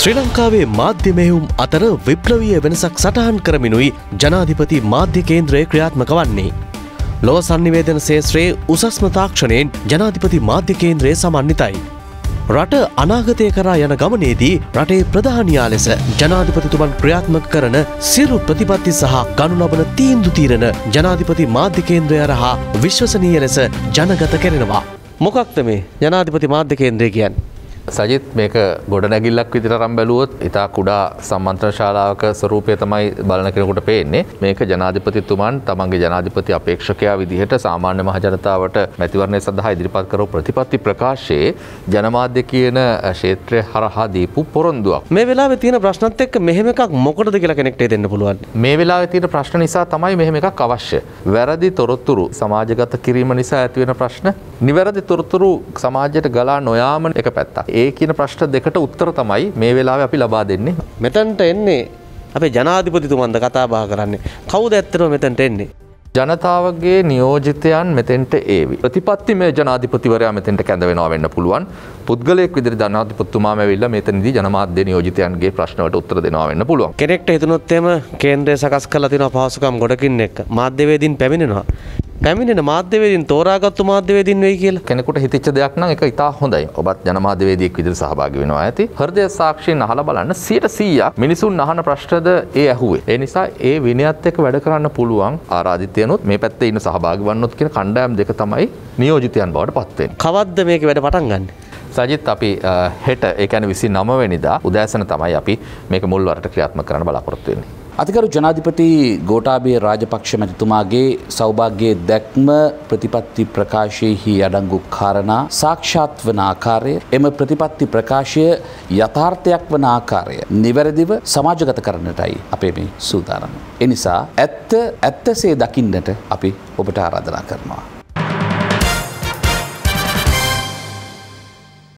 ශ්‍රී ලංකාවේ මාධ්‍ය මෙහෙයුම් අතර විප්ලවීය වෙනසක් සටහන් කරමිනුයි ජනාධිපති මාධ්‍ය කේන්ද්‍රය ක්‍රියාත්මක වන්නේ. ලොව සංනිවේදන ශේත්‍රයේ උසස්ම තාක්ෂණයෙන් ජනාධිපති මාධ්‍ය කේන්ද්‍රය සමන්විතයි. රට අනාගතය කරා යන ගමනේදී රටේ ප්‍රධානයා ලෙස ජනාධිපතිතුමන් ක්‍රියාත්මක කරන සිරු ප්‍රතිපත්ති සහ ගනු ලබන තීන්දු තීරණ ජනාධිපති මාධ්‍ය කේන්ද්‍රය හරහා විශ්වසනීය ලෙස ජනගත කෙරෙනවා. මොකක්ද මේ ජනාධිපති මාධ්‍ය කේන්ද්‍රය කියන්නේ? සජිත් මේක ගොඩනැගිල්ලක් විදිර රම් බැලුවොත් ඉතා කුඩා සම්මන්ත්‍රණ ශාලාවක ස්වරූපය තමයි බලන කෙනෙකුට පේන්නේ මේක ජනාධිපතිතුමන් තමන්ගේ ජනාධිපති අපේක්ෂකයා විදිහට සාමාන්‍ය මහජනතාවට මැතිවරණය සඳහා ඉදිරිපත් කරපු ප්‍රතිපත්ති ප්‍රකාශයේ ජනමාධ්‍ය කියන ක්ෂේත්‍රය හරහා දීපු පොරොන්දුවක්. මේ වෙලාවේ තියෙන ප්‍රශ්නත් එක්ක මෙහෙම එකක් මොකටද කියලා කෙනෙක්ට දෙන්න පුළුවන්. මේ වෙලාවේ තියෙන ප්‍රශ්න නිසා තමයි මෙහෙම එකක් අවශ්‍ය. වැරදි තොරතුරු සමාජගත කිරීම නිසා ඇතිවෙන ප්‍රශ්න නිවැරදි තොරතුරු සමාජයට ගලා නොයාම එක පැත්තක්. ඒ කියන ප්‍රශ්න දෙකට උත්තර තමයි මේ වෙලාවේ අපි ලබා දෙන්නේ. මෙතනට එන්නේ අපේ ජනාධිපතිතුමන්ද කතා බහ කරන්නේ. කවුද ඇත්තටම මෙතනට එන්නේ? ජනතාවගේ නියෝජිතයන් මෙතෙන්ට ඒවි. ප්‍රතිපත්ති මේ ජනාධිපතිවරයා මෙතෙන්ට කැඳවෙනවා වෙන්න පුළුවන්. පුද්ගලයෙක් විදිහට ජනාධිපතිතුමාම ඇවිල්ලා මෙතනදී ජනමාධ්‍ය නියෝජිතයන්ගේ ප්‍රශ්නවලට උත්තර දෙනවා වෙන්න පුළුවන්. කෙනෙක්ට හිතුනොත් එම කේන්ද්‍රය සකස් කරලා තියෙනවා පහසුකම් ගොඩකින් එක්ක. මාධ්‍යවේදීන් පැමිණෙනවා. පැමිණෙන මාධ්‍යවේදීන් තෝරාගත්තු මාධ්‍යවේදීන් වෙයි කියලා. කෙනෙකුට හිතච්ච දෙයක් නම් ඒක ඉතා හොඳයි. ඔබත් ජනමාධ්‍යවේදියෙක් විදිහට සහභාගී වෙනවා ඇති. හෘදය සාක්ෂියෙන් අහලා බලන්න 100%ක් මිනිසුන් අහන ප්‍රශ්නද ඒ ඇහුවේ. ඒ නිසා ඒ විනයත් එක්ක වැඩ කරන්න පුළුවන් ආරාධිතයනොත් මේ පැත්තේ ඉන්න සහභාගී වන්නොත් කියන කණ්ඩායම් දෙක තමයි නියෝජිතයන් බවට පත් වෙන්නේ. කවද්ද මේක වැඩ පටන් ගන්න? සජිත් අපි හෙට ඒ කියන්නේ 29 වෙනිදා උදෑසන තමයි අපි මේක මුල් වරට ක්‍රියාත්මක කරන්න බලාපොරොත්තු වෙන්නේ. අතිකරු ජනාධිපති ගෝටාබේ රාජපක්ෂ මැතිතුමාගේ සෞභාග්‍යයේ දැක්ම ප්‍රතිපත්ති ප්‍රකාශයෙහි අඩංගු කාරණා සාක්ෂාත් වන ආකාරය එම ප්‍රතිපත්ති ප්‍රකාශය යථාර්ථයක් වන ආකාරය නිවැරදිව සමාජගත කරන්නටයි අපේ මේ සූදානම. එනිසා ඇත්ත ඇත්තසේ දකින්නට අපි ඔබට ආරාධනා කරනවා.